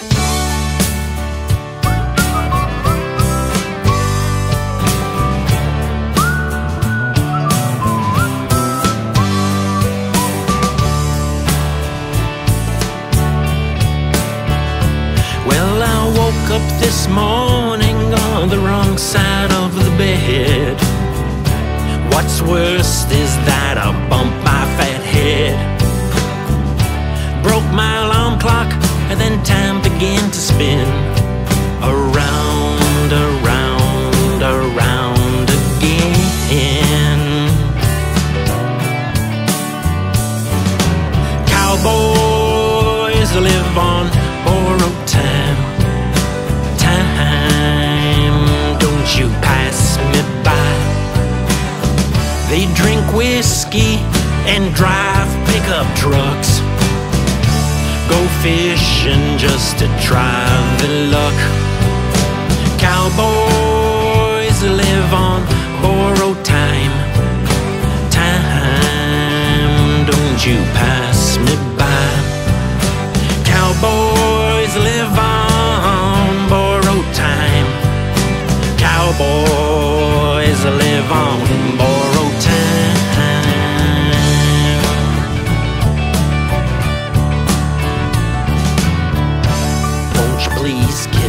Well, I woke up this morning on the wrong side of the bed. What's worst is that I bumped my fat head. Broke my alarm clock, and then time began to spin. Around, around, around again. Cowboys live on borrowed time. Time, don't you pass me by. They drink whiskey and drive pickup trucks. Fishing just to try their luck. Cowboys live on please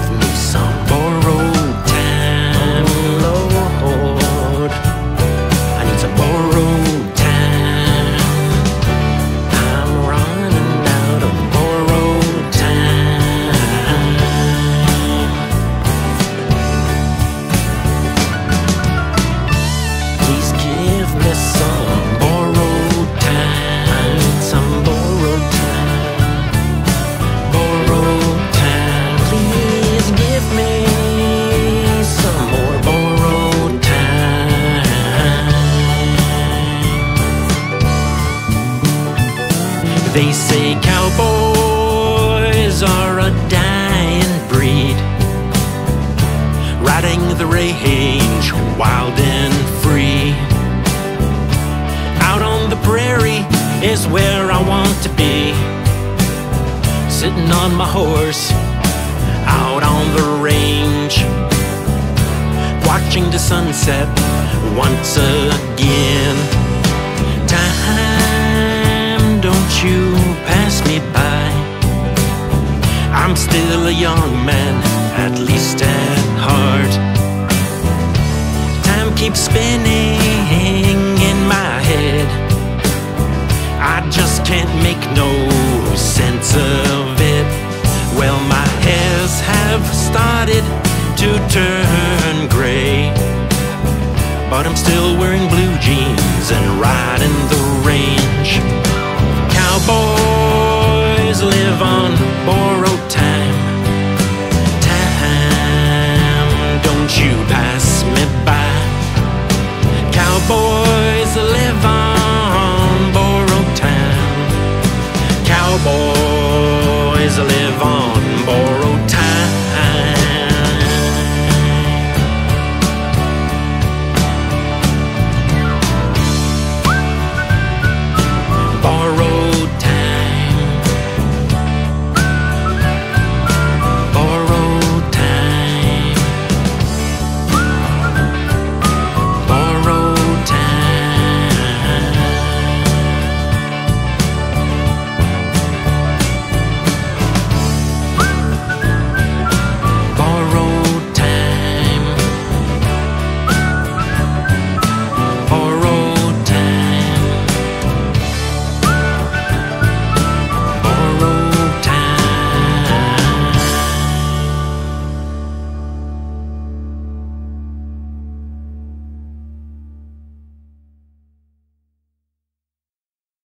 They say cowboys are a dying breed, riding the range wild and free. Out on the prairie is where I want to be, sitting on my horse, out on the range, watching the sunset once again. Still a young man, at least at heart. Time keeps spinning in my head. I just can't make no sense of it. Well, my hairs have started to turn gray. But I'm still wearing blue jeans and riding more.